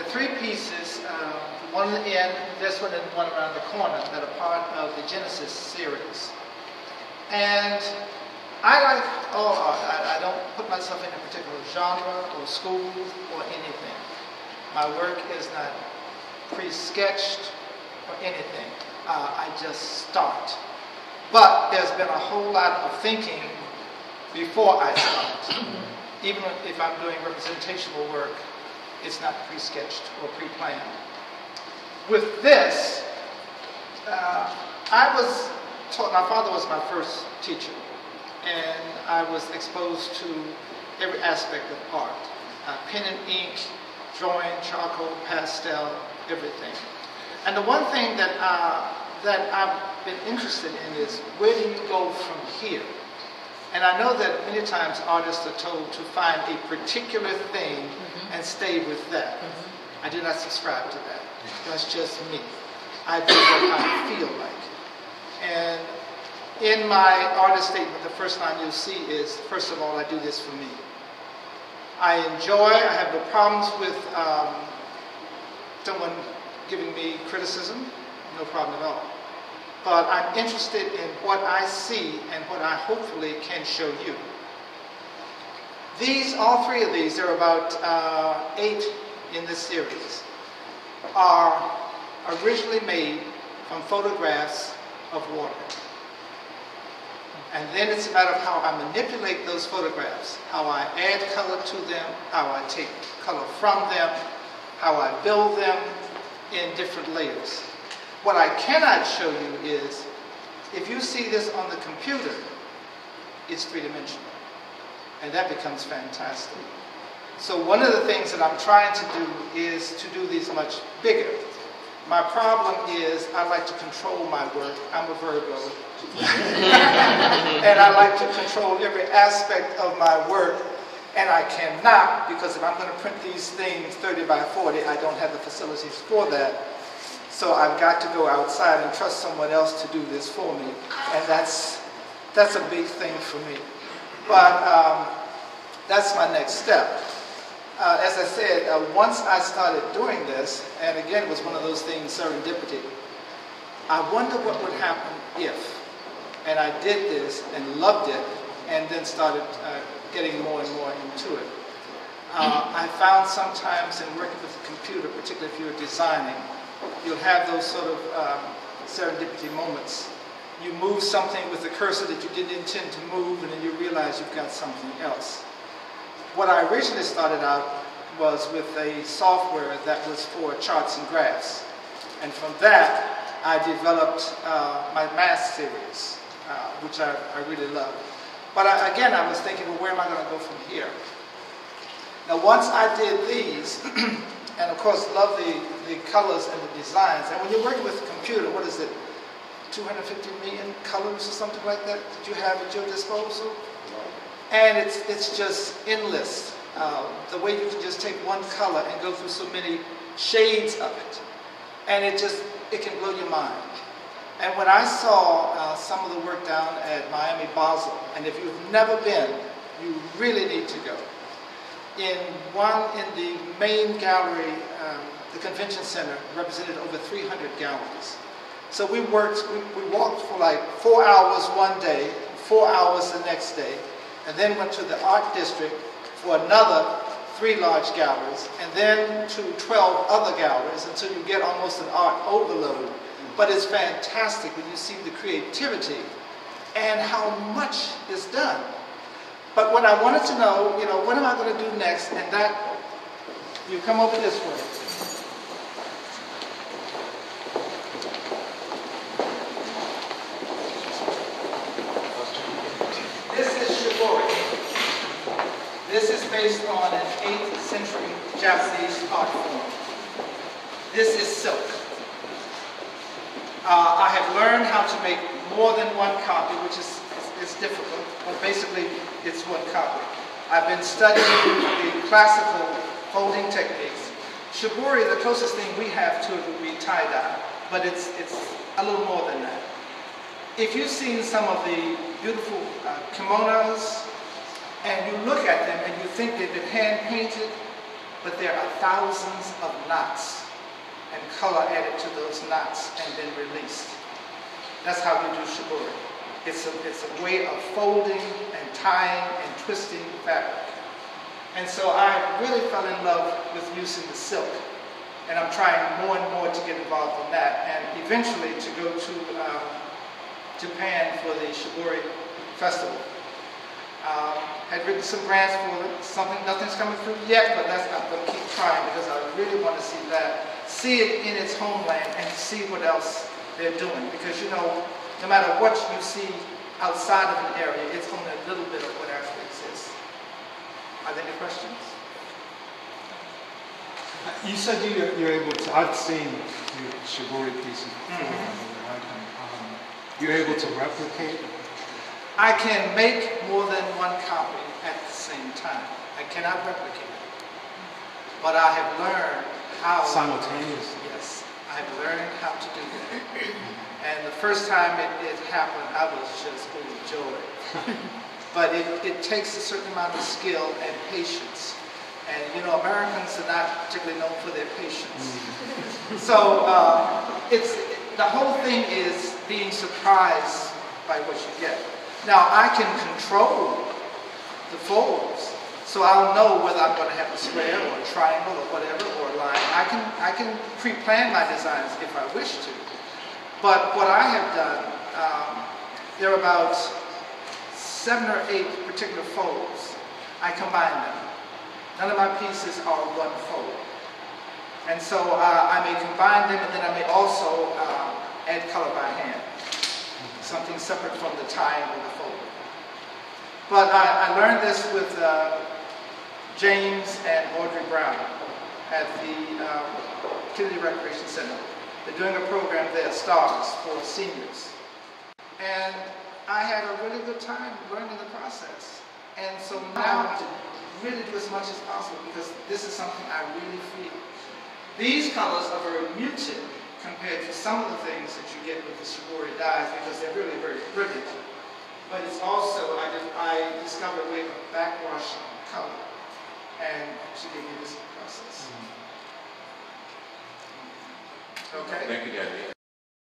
are three pieces, uh, one in this one and one around the corner that are part of the Genesis series. And I like all art. I, I don't put myself in a particular genre or school or anything. My work is not pre-sketched or anything. Uh, I just start. But there's been a whole lot of thinking before I start. Even if I'm doing representational work, it's not pre-sketched or pre-planned. With this, uh, I was taught, my father was my first teacher, and I was exposed to every aspect of art. Uh, pen and ink, drawing, charcoal, pastel, everything. And the one thing that, uh, that I've been interested in is where do you go from here? And I know that many times artists are told to find a particular thing mm-hmm. and stay with that. Mm-hmm. I do not subscribe to that. That's just me. I do what I feel like. And in my artist statement, the first line you'll see is, first of all, I do this for me. I enjoy, I have no problems with um, someone giving me criticism, no problem at all. But I'm interested in what I see and what I hopefully can show you. These, all three of these, there are about uh, eight in this series, are originally made from photographs of water. And then it's a matter of how I manipulate those photographs, how I add color to them, how I take color from them, how I build them in different layers. What I cannot show you is, if you see this on the computer, it's three-dimensional. And that becomes fantastic. So one of the things that I'm trying to do is to do these much bigger. My problem is I like to control my work. I'm a Virgo. and I like to control every aspect of my work. And I cannot, because if I'm going to print these things 30 by 40, I don't have the facilities for that. So I've got to go outside and trust someone else to do this for me. And that's, that's a big thing for me. But um, that's my next step uh, as I said, uh, once I started doing this, and again, it was one of those things, serendipity, I wonder what would happen if, and I did this and loved it, and then started uh, getting more and more into it. Uh, I found sometimes in working with the computer, particularly if you're designing, you'll have those sort of um, serendipity moments. You move something with the cursor that you didn't intend to move, and then you realize you've got something else. What I originally started out was with a software that was for charts and graphs. And from that, I developed uh, my math series, uh, which I, I, really love. But I, again, I was thinking, well, where am I going to go from here? Now, once I did these, and of course, love the, the colors and the designs, and when you're working with a computer, what is it, 250 million colors or something like that that you have at your disposal? And it's, it's just endless. Uh, the way you can just take one color and go through so many shades of it. And it just, it can blow your mind. And when I saw uh, some of the work down at Miami Basel, and if you've never been, you really need to go. In one, in the main gallery, um, the convention center represented over 300 galleries. So we worked, we, we walked for like four hours one day, four hours the next day, and then went to the art district for another three large galleries, and then to 12 other galleries until you get almost an art overload. But it's fantastic when you see the creativity and how much is done. But what I wanted to know, you know, what am I going to do next? And that, you come over this way. This is shibori. This is based on an 8th century Japanese art form. This is silk. Uh, I have learned how to make more than one copy, which is, difficult, but basically it's one copy. I've been studying the classical folding techniques. Shibori, the closest thing we have to it would be tie-dye, but it's, it's a little more than that. If you've seen some of the beautiful uh, kimonos and you look at them and you think they've been hand painted, but there are thousands of knots and color added to those knots and then released. That's how you do shibori. It's a, it's a way of folding and tying and twisting fabric. And so I really fell in love with using the silk. And I'm trying more and more to get involved in that. And eventually to go to um, Japan for the Shibori Festival. Um, had written some grants for it. Something, nothing's coming through yet, but that's, I'm going to keep trying because I really want to see that, see it in its homeland and see what else they're doing. Because you know, no matter what you see outside of an area, it's only a little bit of what actually exists. Are there any questions? You said you, you're able to, I've seen your shibori pieces before. Mhm. um, You're able to replicate? I can make more than one copy at the same time. I cannot replicate it. But I have learned how. Simultaneously. Yes, I've learned how to do that. And the first time it, it happened, I was just overjoyed. but it, it takes a certain amount of skill and patience. And you know, Americans are not particularly known for their patience. So uh, it's the whole thing is being surprised by what you get. Now I can control the folds, so I'll know whether I'm going to have a square or a triangle or whatever or a line. I can I can pre-plan my designs if I wish to. But what I have done, um, there are about seven or eight particular folds. I combine them. None of my pieces are one fold. And so uh, I may combine them and then I may also uh, add color by hand. Something separate from the tying and the fold. But I, I learned this with uh, James and Audrey Brown at the um, Kennedy Recreation Center. They're doing a program there, STARS, for seniors. And I had a really good time learning the process. And so now to really do as much as possible because this is something I really feel. These colors are very muted compared to some of the things that you get with the shibori dyes because they're really very brilliant. But it's also, I, did, I discovered a way of backwashing color and she gave me this process. Mm. Okay? Thank you, Daddy.